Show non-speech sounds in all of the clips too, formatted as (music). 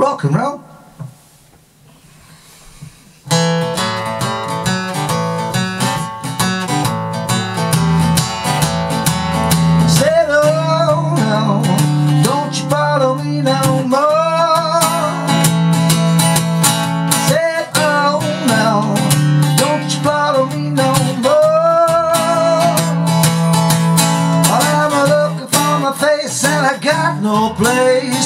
rock and roll. No, don't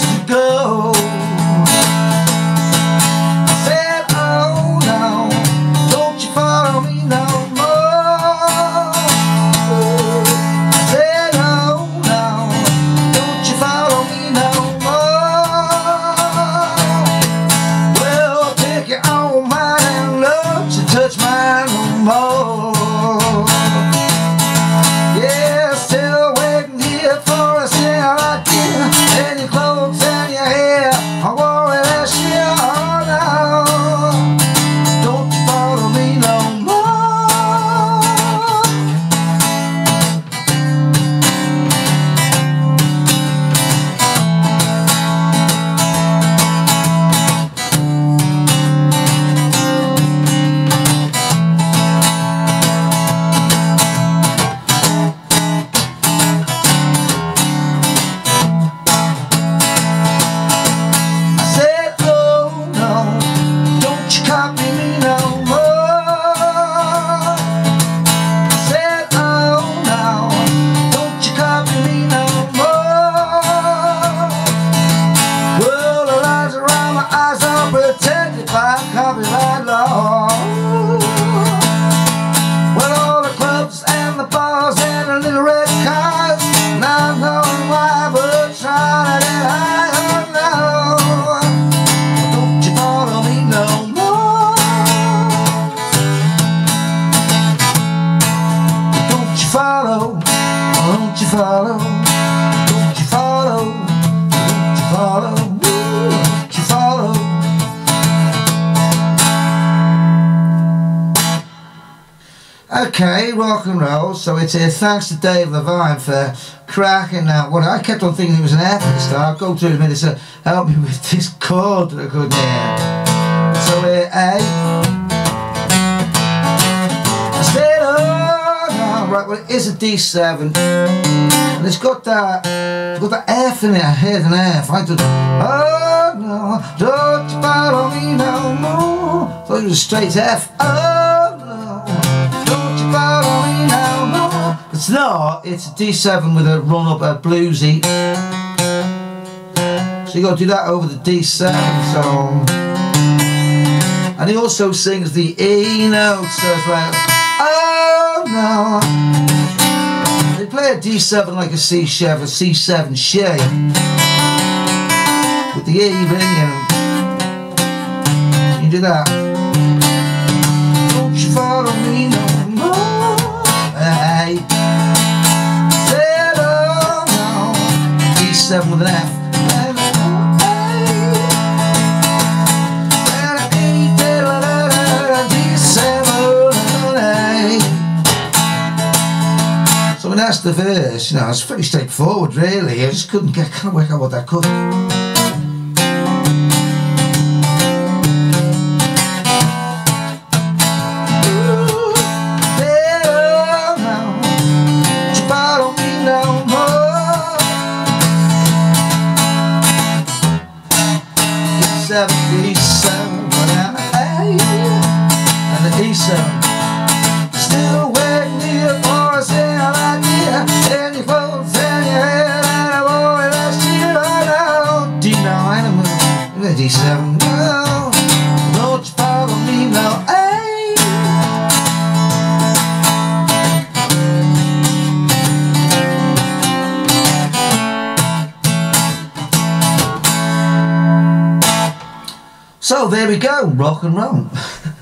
Okay, rock and roll. So it's uh, thanks to Dave Levine for cracking that one. I kept on thinking it was an F at the start. Go through it a minute. So help me (laughs) with this chord that I couldn't hear. So uh, A. Oh right. Well, it is a D7, and it's got that, it's got that F in it. I heard an F. I did. Oh no, don't follow me no more. Thought it was a straight F. Oh It's. It's a D7 with a run up a bluesy. So you got to do that over the D7. So. And he also sings the E note, so it's like, oh no. They play a D7 like a C7, a C7 shape. With the E ringing. You do that. When that's the verse, you know, it's pretty straightforward really. I just couldn't get, kind of work out what that could. Seventy-seven, and the E7 girl. Don't you follow me now, hey So there we go, rock and roll. (laughs)